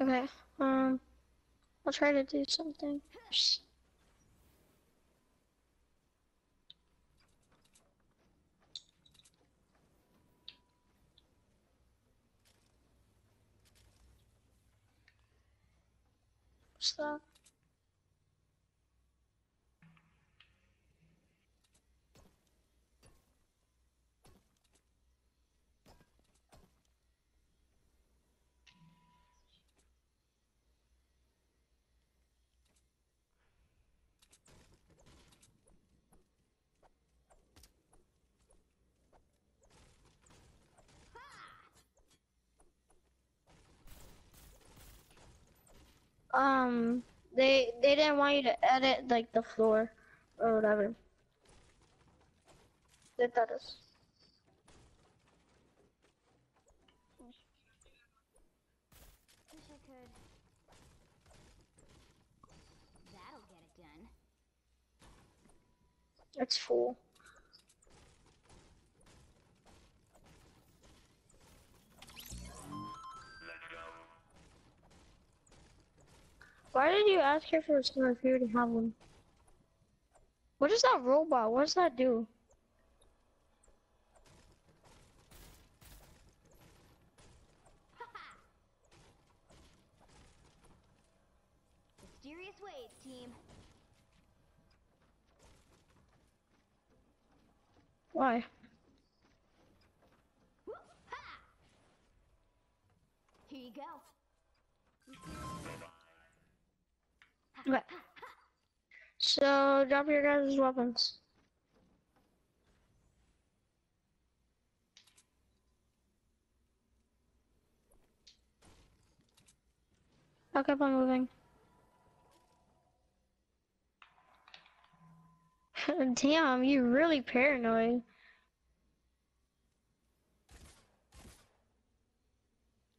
Okay. Um, I'll try to do something. What's Um, they they didn't want you to edit like the floor or whatever. They thought us. Wish I could. That'll get it done. It's full. Why did you ask her for a skin if you already have one? What is that robot? What does that do? Mysterious ways, team. Why? So drop your guys' weapons. I'll keep on moving. Damn, you're really paranoid.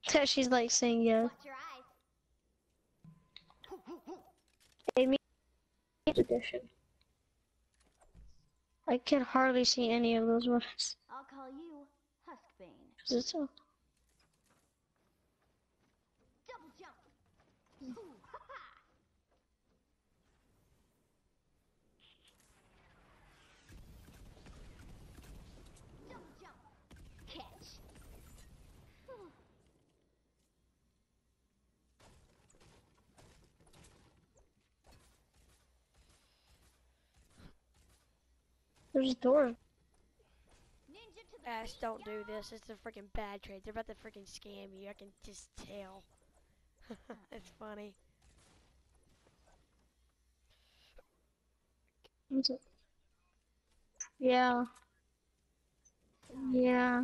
She's like saying yes. Watch your eyes. Amy edition. I can hardly see any of those weapons. I'll call you Huskbane. Is it so? There's a door. Ninja to the Ash, don't do this. It's a freaking bad trade. They're about to freaking scam you. I can just tell. it's funny. What's? Yeah. Yeah.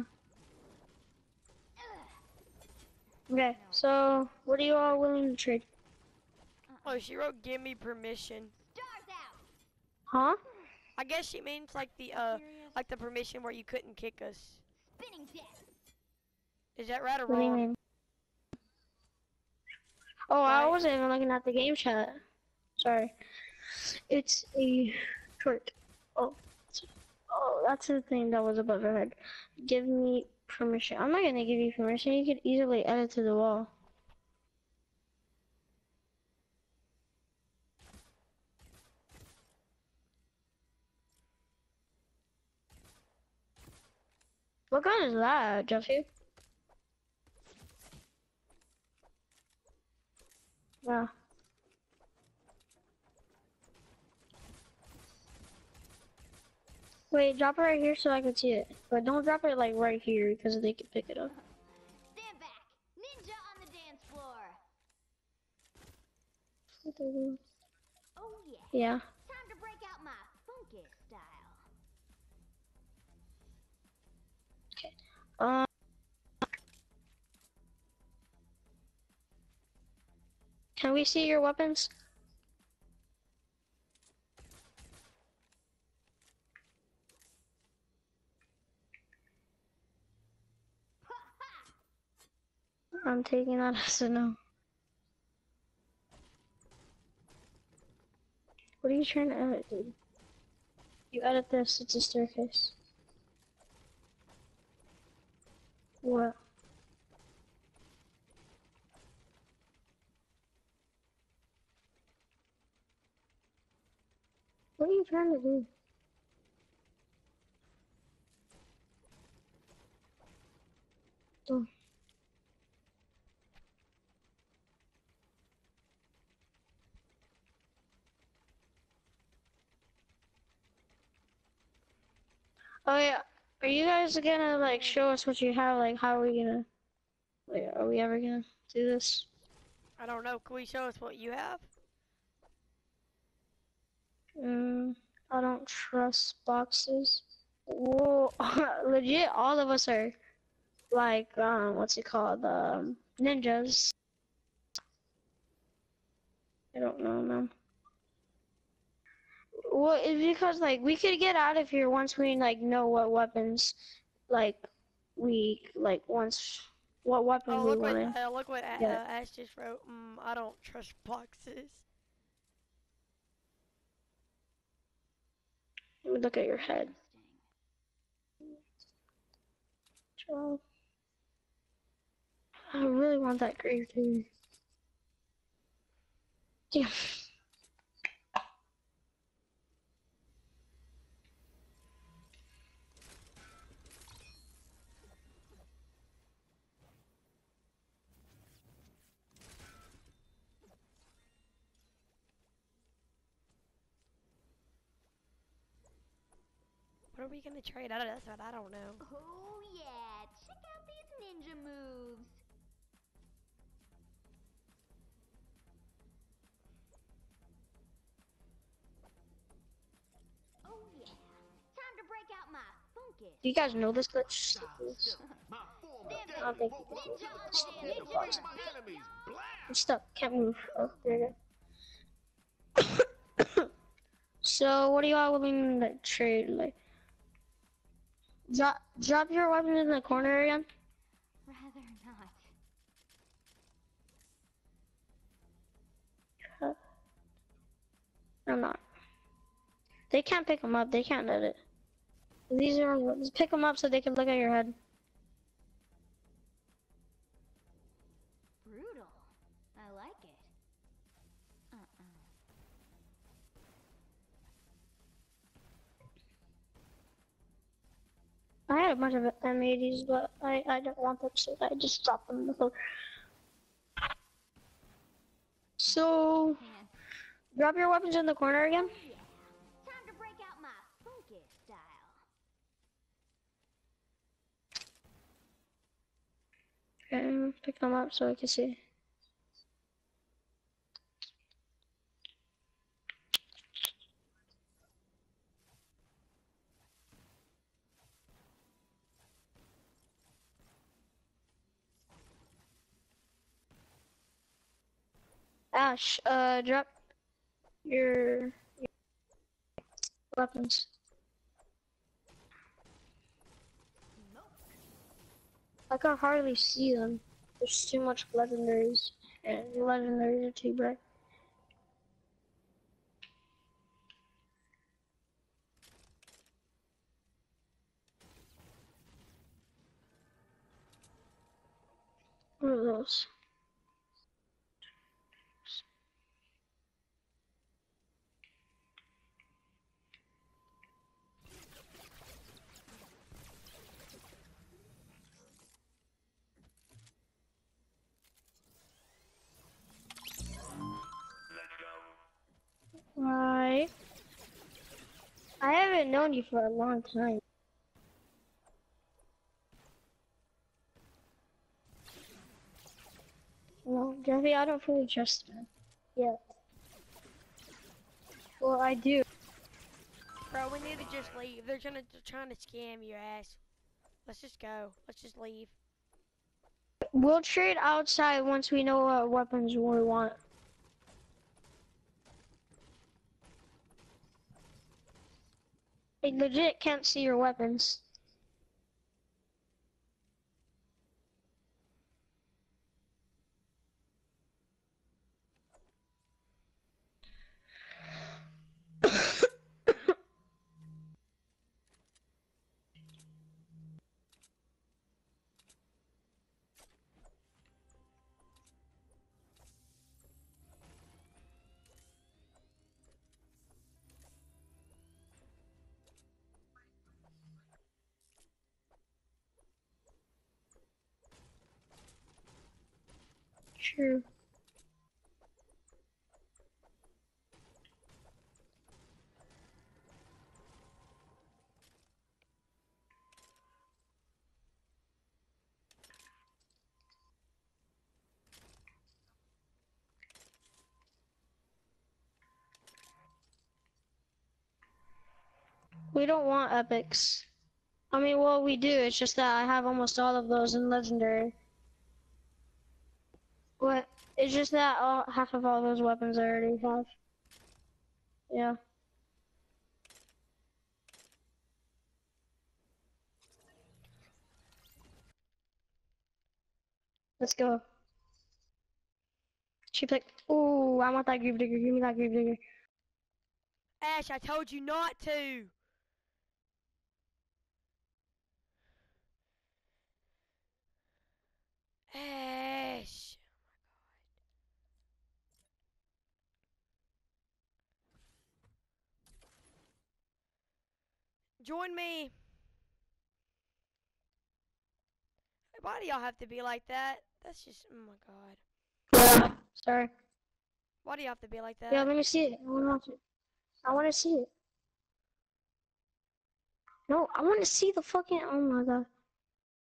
Okay, so what are you all willing to trade? Uh-uh. Oh, she wrote, "Give me permission." Huh? I guess she means like the uh, like the permission where you couldn't kick us. Spinning death. Is that right or What do you wrong? mean? Oh, I wasn't even looking at the game chat. Sorry. It's a short. Oh. Oh, that's the thing that was above her head. Give me permission. I'm not gonna give you permission. You could easily edit to the wall. What gun is that, Jeffy? Yeah. Wait, drop it right here so I can see it. But don't drop it like right here because they can pick it up. Stand back. Ninja on the dance floor. Oh yeah. Yeah. Um. Can we see your weapons? I'm taking that as a no. What are you trying to edit, dude? You edit this, it's a staircase. What? What are you trying to do? Oh. Oh yeah are you guys gonna like show us what you have? Like, how are we gonna? Like, are we ever gonna do this? I don't know. Can we show us what you have? Mm, I don't trust boxes. Whoa, legit, all of us are like, um, what's it called? Um, ninjas. I don't know, man. Well, it's because like we could get out of here once we like know what weapons, like we like once what weapon Oh, we look what want. uh, look what Yeah. uh, Ash just wrote. Mm, I don't trust boxes. Look at your head. I really want that grave too. Damn. What are we gonna trade out of this? one? I don't know. Oh yeah, check out these ninja moves. Oh yeah, time to break out my funky. Do you guys know this glitch? I don't think you devil can will do this. defeat my enemies. Blast! I'm stuck. Can't move. Oh, there you go. so, what are y'all willing to trade? Like, drop, drop your weapon in the corner again. Rather not. I'm not. They can't pick them up. They can't edit. These are just pick them up so they can look at your head. A bunch of M80s, but I I don't want them, so I just dropped them in the floor. So, drop your weapons in the corner again. Yeah, time to break out my funky style. Okay, pick them up so I can see. Ash, uh, drop your, your weapons. I can hardly see them. There's too much legendaries, and legendaries are too bright. What are those? Known you for a long time. Well, Jeffy, I don't fully trust him. Yet. Well, I do. Bro, we need to just leave. They're trying to they're trying to scam your ass. Let's just go. Let's just leave. We'll trade outside once we know what weapons we want. I legit can't see your weapons. True. We don't want epics. I mean, well, we do. It's just that I have almost all of those in legendary. It's just that all, half of all those weapons I already have. Yeah. Let's go. She picked. Ooh, I want that grave digger. Give me that grave digger. Ash, I told you not to. Ash. Join me. Why do y'all have to be like that? That's just, oh my god. Sorry. Why do you have to be like that? Yeah, let me see it. I want to watch it. I want to see it. No, I want to see the fucking. Oh my god.